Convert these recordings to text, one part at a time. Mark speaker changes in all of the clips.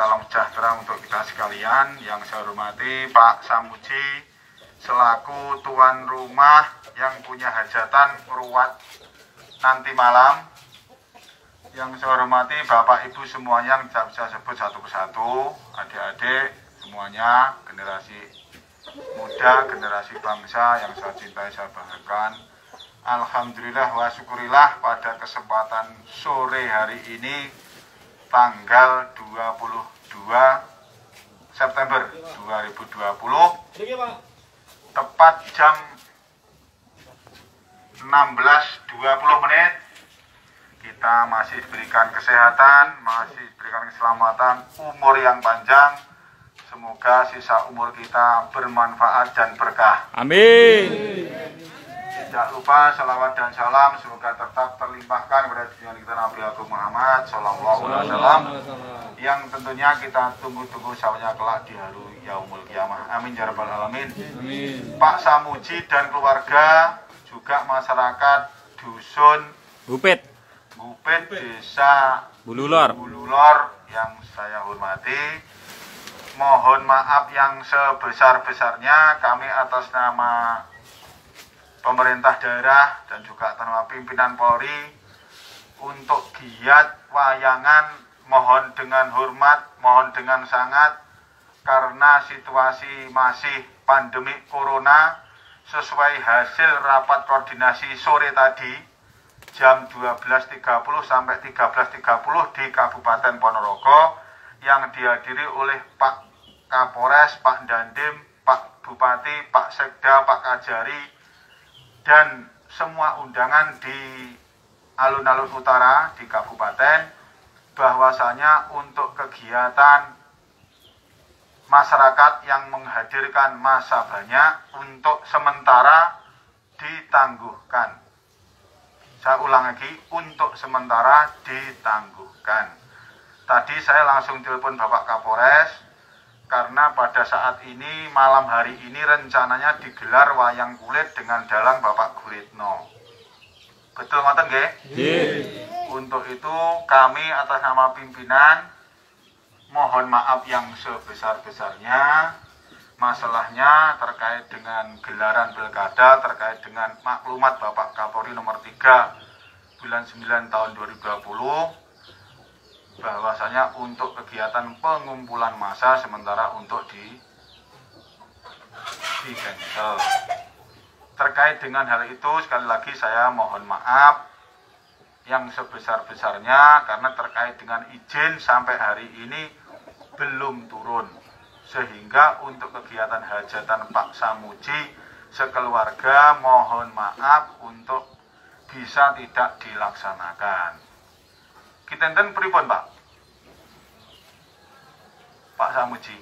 Speaker 1: salam sejahtera untuk kita sekalian. Yang saya hormati Pak Samuji selaku tuan rumah yang punya hajatan ruwat nanti malam. Yang saya hormati Bapak Ibu semuanya yang tidak bisa sebut satu persatu, adik-adik semuanya, generasi muda, generasi bangsa yang saya cintai, saya banggakan. Alhamdulillah wa syukurillah pada kesempatan sore hari ini tanggal 22 September 2020 tepat jam 16.20 menit kita masih diberikan kesehatan, masih diberikan keselamatan, umur yang panjang. Semoga sisa umur kita bermanfaat dan berkah.
Speaker 2: Amin.
Speaker 1: Tidak lupa salawat dan salam semoga tetap terlimpahkan kepada junjungan kita Nabi Agung Muhammad Sallallahu Alaihi Wasallam yang tentunya kita tunggu-tunggu sahabatnya kelak di hari yaumul kiamah. Amin ya rabbal alamin.
Speaker 2: Amin.
Speaker 1: Pak Samuji dan keluarga juga masyarakat dusun
Speaker 2: Bupet,
Speaker 1: Bupit Desa
Speaker 2: Bululor.
Speaker 1: Bululor yang saya hormati. Mohon maaf yang sebesar-besarnya kami atas nama pemerintah daerah dan juga atas nama pimpinan Polri untuk giat wayangan mohon dengan hormat, mohon dengan sangat karena situasi masih pandemi corona sesuai hasil rapat koordinasi sore tadi jam 12.30 sampai 13.30 di Kabupaten Ponorogo yang dihadiri oleh Pak Kapolres, Pak Dandim, Pak Bupati, Pak Sekda, Pak Kajari, dan semua undangan di alun-alun utara di kabupaten bahwasanya untuk kegiatan masyarakat yang menghadirkan masa banyak untuk sementara ditangguhkan. Saya ulang lagi, untuk sementara ditangguhkan. Tadi saya langsung telepon Bapak Kapolres, karena pada saat ini malam hari ini rencananya digelar wayang kulit dengan dalang Bapak Guritno. Betul ngoten nggih? Untuk itu kami atas nama pimpinan mohon maaf yang sebesar-besarnya masalahnya terkait dengan gelaran pilkada terkait dengan maklumat Bapak Kapolri nomor 3 bulan 9 tahun 2020 bahwasanya untuk kegiatan pengumpulan massa sementara untuk di di cancel. Terkait dengan hal itu sekali lagi saya mohon maaf yang sebesar-besarnya karena terkait dengan izin sampai hari ini belum turun sehingga untuk kegiatan hajatan Pak Samuji sekeluarga mohon maaf untuk bisa tidak dilaksanakan. Kita enten pripun, Pak? Pak Samuji.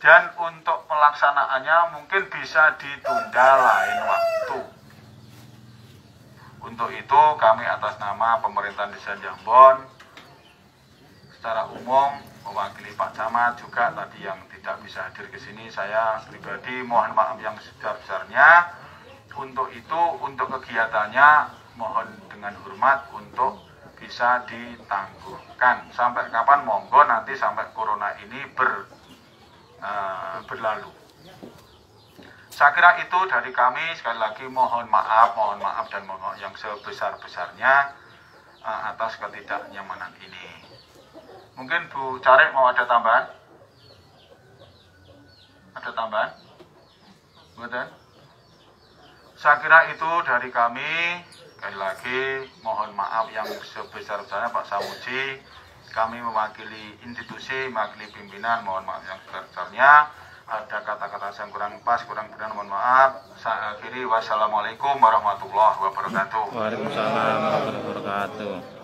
Speaker 1: Dan untuk pelaksanaannya mungkin bisa ditunda lain waktu. Untuk itu kami atas nama pemerintahan Desa Jambon secara umum mewakili Pak Camat juga tadi yang tidak bisa hadir ke sini saya pribadi mohon maaf yang sebesar-besarnya untuk itu untuk kegiatannya mohon dengan hormat untuk bisa ditangguhkan. Sampai kapan? Monggo nanti sampai corona ini ber uh, berlalu. Saya kira itu dari kami. Sekali lagi mohon maaf mohon maaf dan mohon yang sebesar besarnya uh, atas ketidaknyamanan ini. Mungkin Bu Carek mau ada tambahan? Ada tambahan? Betul? Saya kira itu dari kami. Sekali lagi mohon maaf yang sebesar-besarnya Pak Samuji. Kami mewakili institusi, mewakili pimpinan, mohon maaf yang sebesar-besarnya. Ada kata-kata yang kurang pas, kurang benar, mohon maaf. Saya akhiri, wassalamualaikum warahmatullahi wabarakatuh.
Speaker 2: Waalaikumsalam warahmatullahi wabarakatuh.